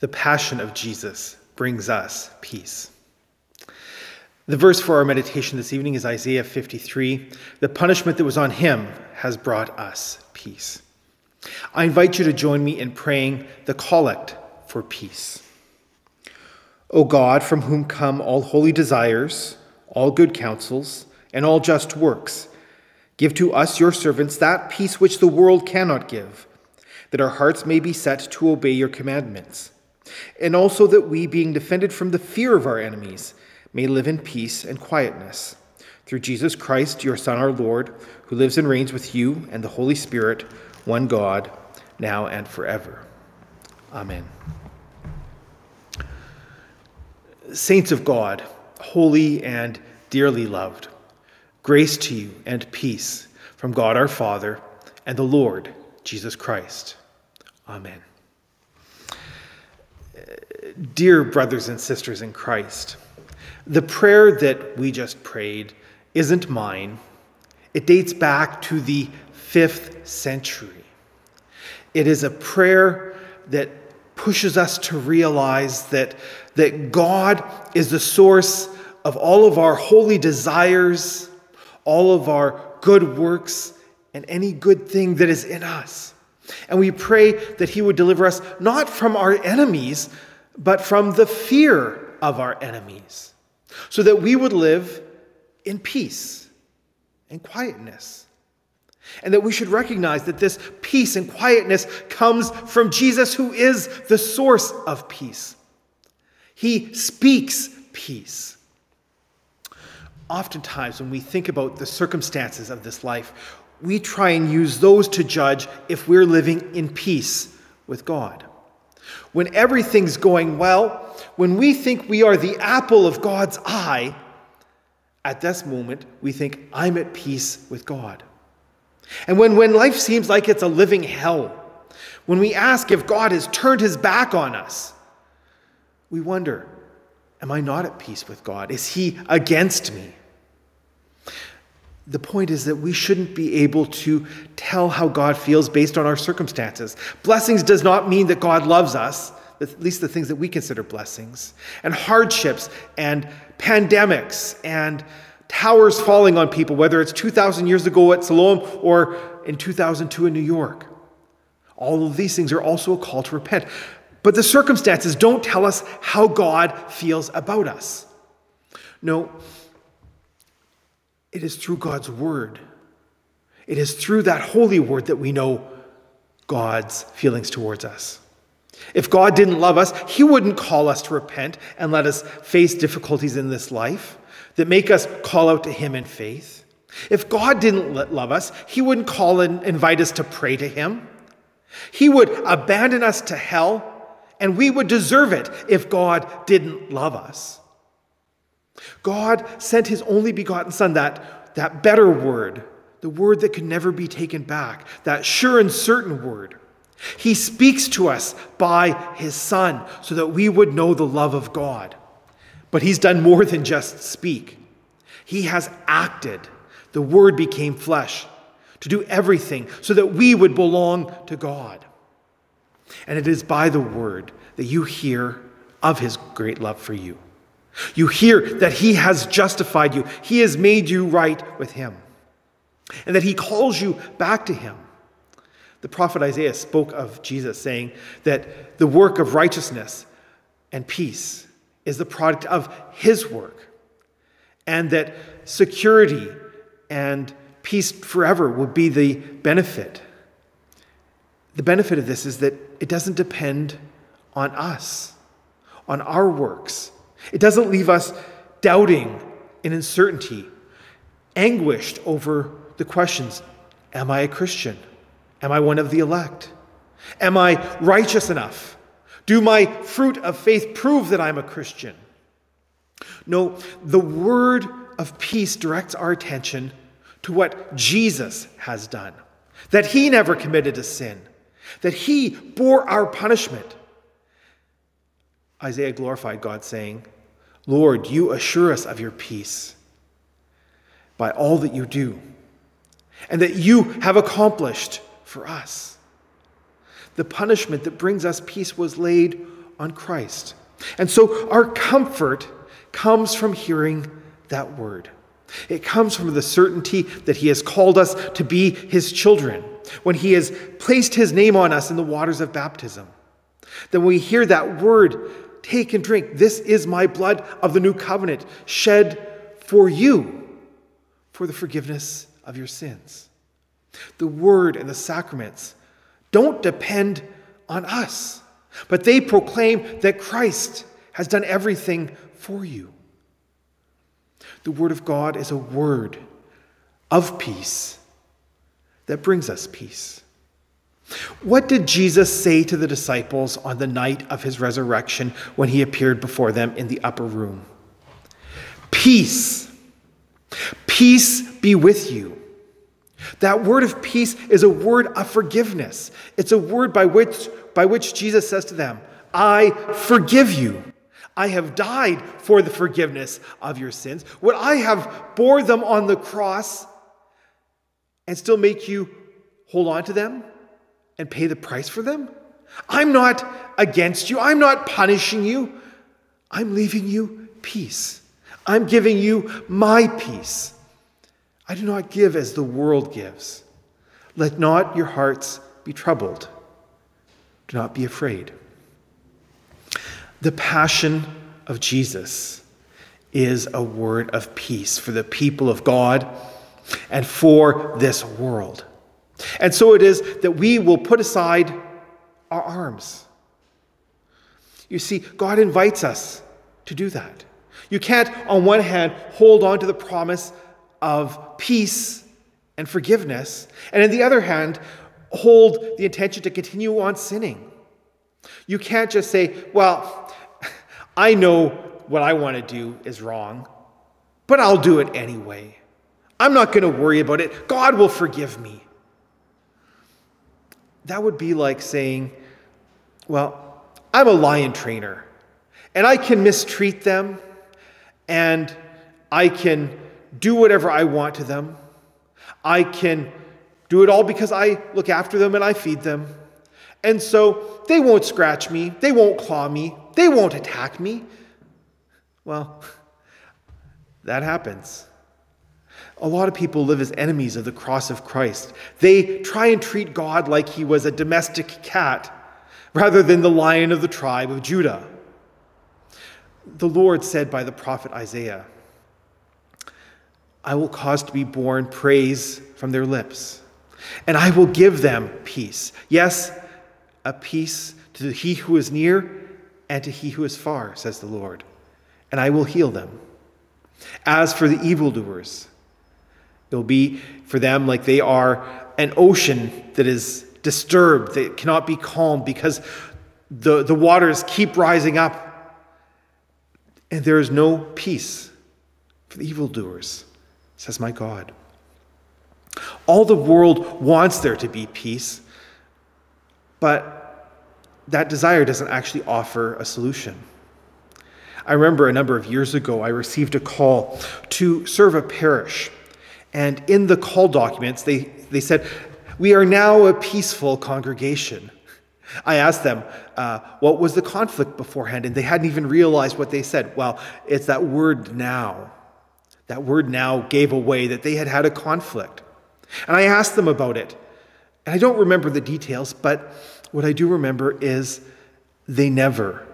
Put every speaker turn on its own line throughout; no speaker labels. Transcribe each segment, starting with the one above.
The passion of Jesus brings us peace. The verse for our meditation this evening is Isaiah 53. The punishment that was on him has brought us peace. I invite you to join me in praying the collect for peace. O God, from whom come all holy desires, all good counsels, and all just works, give to us, your servants, that peace which the world cannot give, that our hearts may be set to obey your commandments, and also that we, being defended from the fear of our enemies, may live in peace and quietness. Through Jesus Christ, your Son, our Lord, who lives and reigns with you and the Holy Spirit, one God, now and forever. Amen. Saints of God, holy and dearly loved, grace to you and peace from God our Father and the Lord Jesus Christ. Amen. Dear brothers and sisters in Christ, the prayer that we just prayed isn't mine. It dates back to the fifth century. It is a prayer that pushes us to realize that, that God is the source of all of our holy desires, all of our good works, and any good thing that is in us. And we pray that He would deliver us not from our enemies, but from the fear of our enemies, so that we would live in peace and quietness and that we should recognize that this peace and quietness comes from Jesus, who is the source of peace. He speaks peace. Oftentimes, when we think about the circumstances of this life, we try and use those to judge if we're living in peace with God. When everything's going well, when we think we are the apple of God's eye, at this moment, we think, I'm at peace with God. And when, when life seems like it's a living hell, when we ask if God has turned his back on us, we wonder, am I not at peace with God? Is he against me? The point is that we shouldn't be able to tell how God feels based on our circumstances. Blessings does not mean that God loves us, at least the things that we consider blessings. And hardships and pandemics and towers falling on people, whether it's 2,000 years ago at Siloam or in 2002 in New York. All of these things are also a call to repent. But the circumstances don't tell us how God feels about us. No, it is through God's word. It is through that holy word that we know God's feelings towards us. If God didn't love us, He wouldn't call us to repent and let us face difficulties in this life that make us call out to Him in faith. If God didn't love us, He wouldn't call and invite us to pray to Him. He would abandon us to hell, and we would deserve it if God didn't love us. God sent His only begotten Son, that, that better word, the word that could never be taken back, that sure and certain word. He speaks to us by His Son so that we would know the love of God. But he's done more than just speak, he has acted. The Word became flesh to do everything so that we would belong to God. And it is by the Word that you hear of his great love for you. You hear that he has justified you, he has made you right with him, and that he calls you back to him. The prophet Isaiah spoke of Jesus, saying that the work of righteousness and peace is the product of his work, and that security and peace forever would be the benefit. The benefit of this is that it doesn't depend on us, on our works. It doesn't leave us doubting in uncertainty, anguished over the questions Am I a Christian? Am I one of the elect? Am I righteous enough? Do my fruit of faith prove that I'm a Christian? No, the word of peace directs our attention to what Jesus has done that he never committed a sin, that he bore our punishment. Isaiah glorified God, saying, Lord, you assure us of your peace by all that you do, and that you have accomplished for us. The punishment that brings us peace was laid on Christ. And so our comfort comes from hearing that word. It comes from the certainty that He has called us to be His children, when He has placed His name on us in the waters of baptism. Then we hear that word, take and drink. This is my blood of the new covenant, shed for you for the forgiveness of your sins. The word and the sacraments don't depend on us, but they proclaim that Christ has done everything for you. The Word of God is a word of peace that brings us peace. What did Jesus say to the disciples on the night of his resurrection when he appeared before them in the upper room? Peace. Peace be with you. That word of peace is a word of forgiveness. It's a word by which, by which Jesus says to them, I forgive you. I have died for the forgiveness of your sins. Would I have bore them on the cross and still make you hold on to them and pay the price for them? I'm not against you. I'm not punishing you. I'm leaving you peace. I'm giving you my peace. I do not give as the world gives. Let not your hearts be troubled. Do not be afraid. The passion of Jesus is a word of peace for the people of God and for this world. And so it is that we will put aside our arms. You see, God invites us to do that. You can't, on one hand, hold on to the promise of peace and forgiveness, and on the other hand, hold the intention to continue on sinning. You can't just say, Well, I know what I want to do is wrong, but I'll do it anyway. I'm not going to worry about it. God will forgive me. That would be like saying, Well, I'm a lion trainer, and I can mistreat them, and I can do whatever I want to them. I can do it all because I look after them and I feed them. And so they won't scratch me, they won't claw me, they won't attack me. Well, that happens. A lot of people live as enemies of the cross of Christ. They try and treat God like he was a domestic cat rather than the lion of the tribe of Judah. The Lord said by the prophet Isaiah, I will cause to be born praise from their lips, and I will give them peace. Yes, a peace to he who is near and to he who is far, says the Lord, and I will heal them. As for the evildoers, it will be for them like they are an ocean that is disturbed, that cannot be calm because the, the waters keep rising up, and there is no peace for the evildoers says my God. All the world wants there to be peace, but that desire doesn't actually offer a solution. I remember a number of years ago, I received a call to serve a parish. And in the call documents, they, they said, We are now a peaceful congregation. I asked them, uh, What was the conflict beforehand? And they hadn't even realized what they said. Well, it's that word now. That word now gave away that they had had a conflict. And I asked them about it. And I don't remember the details, but what I do remember is they never,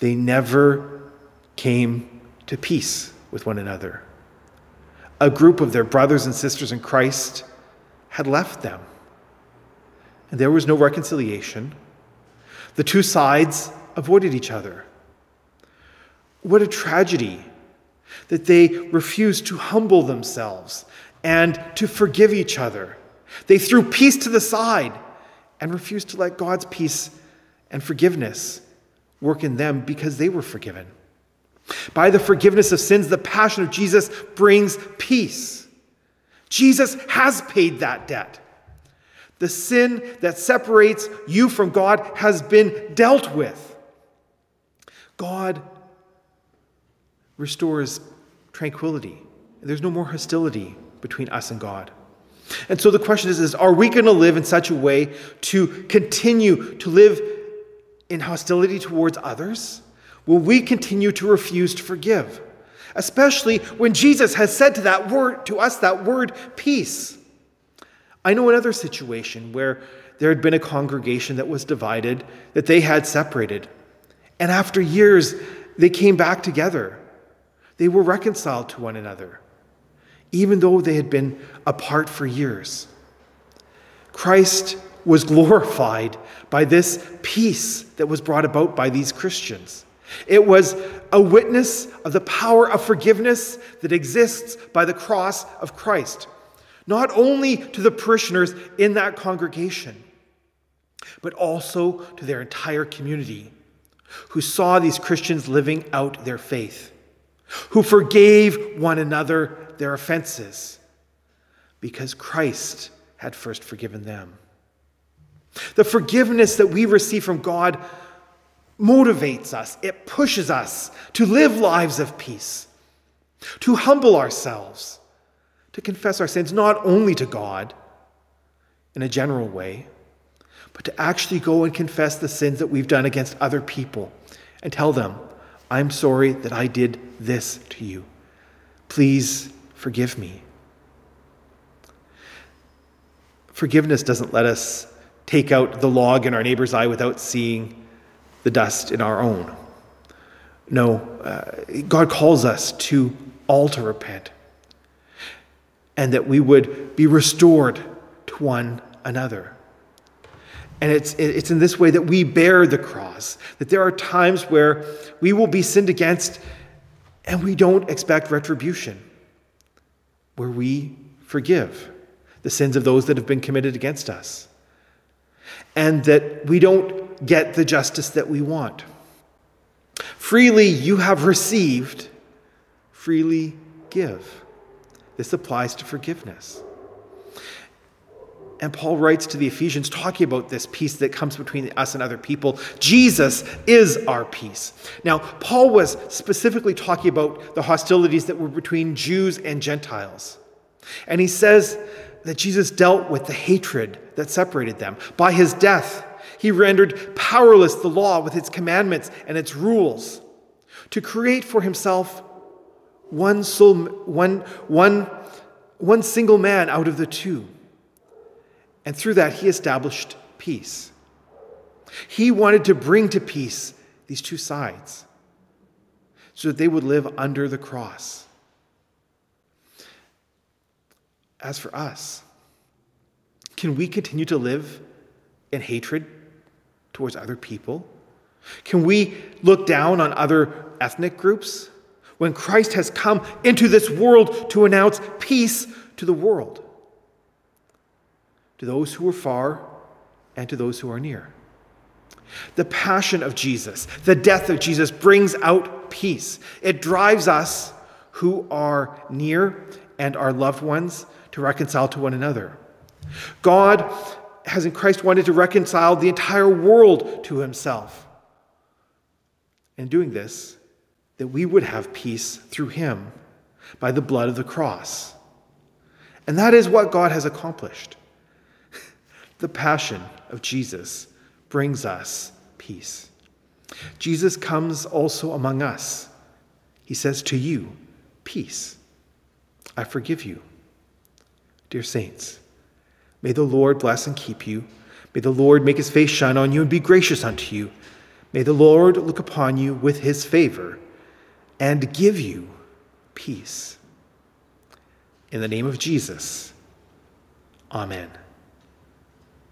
they never came to peace with one another. A group of their brothers and sisters in Christ had left them. And there was no reconciliation. The two sides avoided each other. What a tragedy that they refused to humble themselves and to forgive each other. They threw peace to the side and refused to let God's peace and forgiveness work in them because they were forgiven. By the forgiveness of sins, the passion of Jesus brings peace. Jesus has paid that debt. The sin that separates you from God has been dealt with. God restores tranquility. There's no more hostility between us and God. And so the question is, is are we going to live in such a way to continue to live in hostility towards others? Will we continue to refuse to forgive? Especially when Jesus has said to that word to us that word peace. I know another situation where there had been a congregation that was divided, that they had separated. And after years, they came back together. They were reconciled to one another, even though they had been apart for years. Christ was glorified by this peace that was brought about by these Christians. It was a witness of the power of forgiveness that exists by the cross of Christ, not only to the parishioners in that congregation, but also to their entire community who saw these Christians living out their faith, who forgave one another their offenses because Christ had first forgiven them. The forgiveness that we receive from God motivates us, it pushes us to live lives of peace, to humble ourselves, to confess our sins not only to God in a general way, but to actually go and confess the sins that we've done against other people and tell them, I'm sorry that I did this to you. Please forgive me. Forgiveness doesn't let us take out the log in our neighbor's eye without seeing the dust in our own. No, uh, God calls us to all to repent and that we would be restored to one another. And it's, it's in this way that we bear the cross, that there are times where we will be sinned against and we don't expect retribution, where we forgive the sins of those that have been committed against us, and that we don't get the justice that we want. Freely you have received, freely give. This applies to forgiveness. And Paul writes to the Ephesians talking about this peace that comes between us and other people. Jesus is our peace. Now, Paul was specifically talking about the hostilities that were between Jews and Gentiles. And he says that Jesus dealt with the hatred that separated them. By his death, he rendered powerless the law with its commandments and its rules to create for himself one, soul, one, one, one single man out of the two and through that, he established peace. He wanted to bring to peace these two sides so that they would live under the cross. As for us, can we continue to live in hatred towards other people? Can we look down on other ethnic groups when Christ has come into this world to announce peace to the world? to those who are far and to those who are near. The passion of Jesus, the death of Jesus brings out peace. It drives us who are near and our loved ones to reconcile to one another. God has in Christ wanted to reconcile the entire world to himself. In doing this, that we would have peace through him by the blood of the cross. And that is what God has accomplished. The passion of Jesus brings us peace. Jesus comes also among us. He says to you, Peace. I forgive you. Dear saints, may the Lord bless and keep you. May the Lord make his face shine on you and be gracious unto you. May the Lord look upon you with his favor and give you peace. In the name of Jesus, amen.